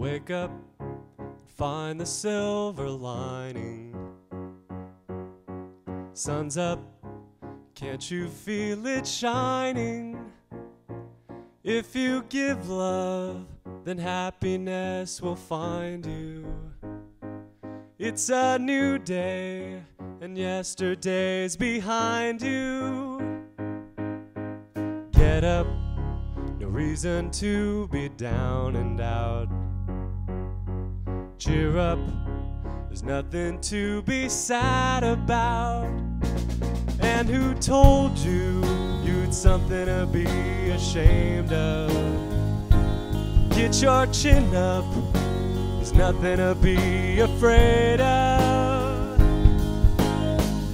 Wake up, find the silver lining. Sun's up, can't you feel it shining? If you give love, then happiness will find you. It's a new day, and yesterday's behind you. Get up, no reason to be down and out. Cheer up, there's nothing to be sad about. And who told you you'd something to be ashamed of? Get your chin up, there's nothing to be afraid of.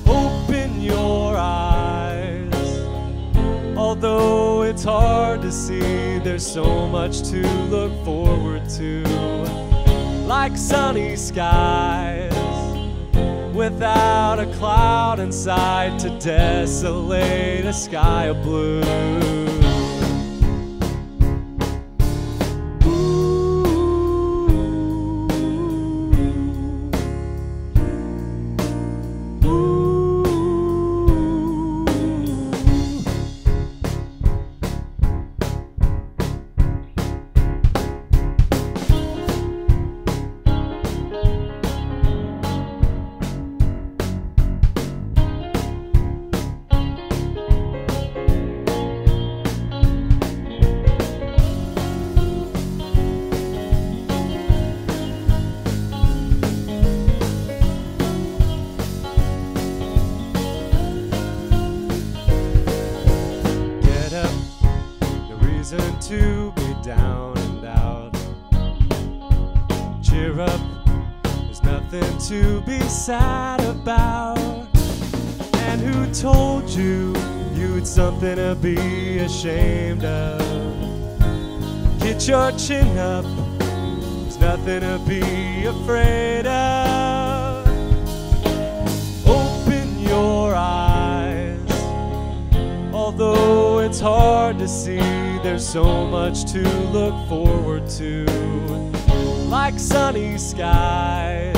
Open your eyes, although it's hard to see, there's so much to look forward to. Like sunny skies without a cloud in sight to desolate a sky of blue. To be down and out. Cheer up, there's nothing to be sad about. And who told you you'd something to be ashamed of? Get your chin up, there's nothing to be afraid of. It's hard to see, there's so much to look forward to. Like sunny skies,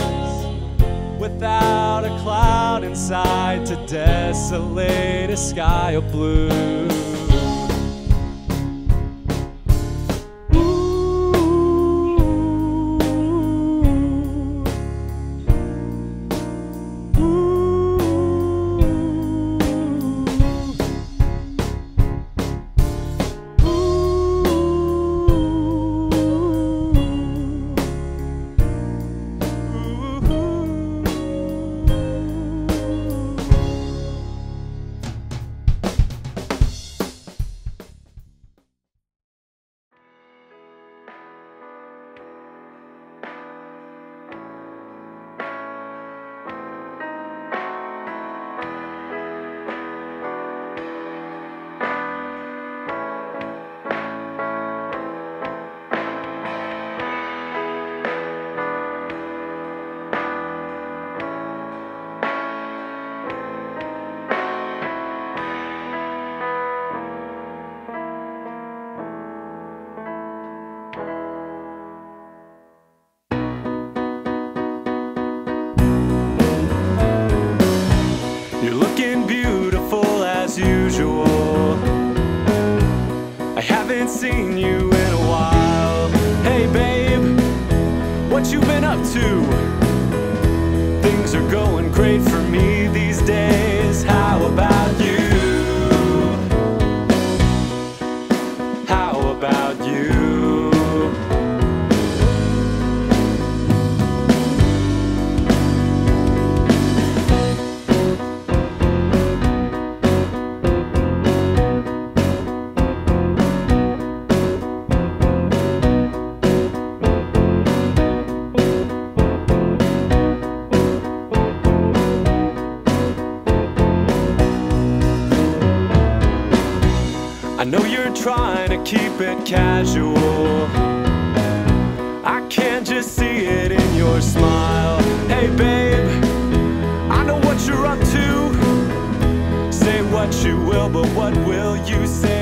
without a cloud inside to desolate a sky of blue. Beautiful as usual. I haven't seen you in a while. Hey, babe, what you been up to? Things are going great for me these days. How about I know you're trying to keep it casual. I can just see it in your smile. Hey, babe, I know what you're up to. Say what you will, but what will you say?